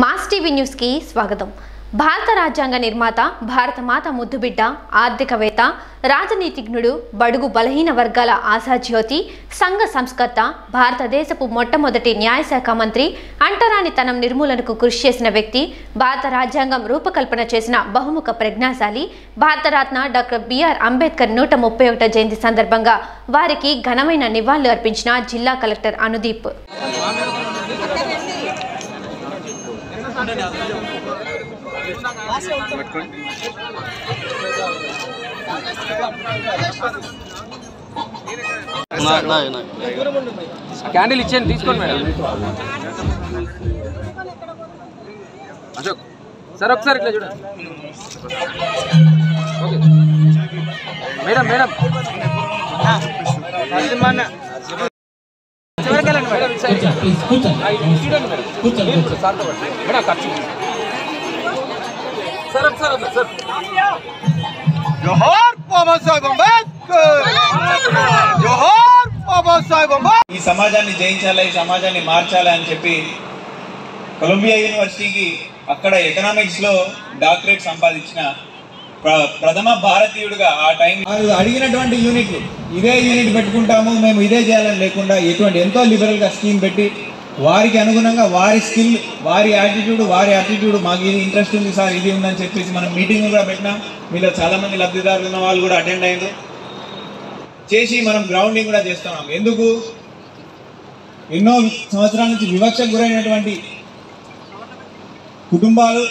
Mass TV న్యూస్కి స్వాగతం. భారత రాజ్యాంగ నిర్మాత భారత మాత ముద్దుబిడ్డ ఆర్థికవేత్త రాజనీతిజ్ఞుడు బడుగు బలహీన వర్గాల ఆశాజ్యోతి సంఘ సంస్కర్త భారతదేశపు మొట్టమొదటి న్యాయశాఖ మంత్రి అంటరానితనం నిర్మూలనకు కృషి చేసిన వ్యక్తి భారత రాజ్యాంగం రూపకల్పన చేసిన బహుముఖ ప్రజ్ఞాశాలి Bharat Ratna doctor B R Ambedkar నూట ముప్పై ఒకట జయంతి సందర్భంగా వారికి ఘనమైన నివాళులు అర్పించిన జిల్లా కలెక్టర్ అనుదీప్. క్యాండిల్ ఇచ్చేయండి తీసుకోండి మేడం. అశోక్ సార్ ఒకసారి ఇట్లా చూడండి. ఓకే. Madam madam. జోహార్ అంబేద్కర్. జోహార్ అంబేద్కర్. ఈ సమాజాన్ని జయించాలి ఈ సమాజాన్ని మార్చాలి అని చెప్పి కొలంబియా యూనివర్సిటీకి అక్కడ ఎకనామిక్స్లో డాక్టరేట్ సంపాదించిన ప్రథమ భారతీయుడిగా ఆ టైం అడిగినటువంటి యూనిట్లు ఇదే యూనిట్ పెట్టుకుంటాము మేము ఇదే చేయాలని లేకుండా ఎటువంటి ఎంతో లిబరల్గా స్కీమ్ పెట్టి వారికి అనుగుణంగా వారి స్కిల్ వారి యాటిట్యూడ్ వారి యాటిట్యూడ్ మాకు ఇది ఇంట్రెస్ట్ ఉంది సార్ ఇది ఉందని చెప్పేసి మనం మీటింగ్ కూడా పెట్టినాం. మీలో చాలా మంది లబ్ధిదారులు ఉన్న వాళ్ళు కూడా అటెండ్ అయ్యారు చేసి మనం గ్రౌండింగ్ కూడా చేస్తున్నాం. ఎందుకు? ఎన్నో సంవత్సరాల నుంచి వివక్షకు గురైనటువంటి కుటుంబాలు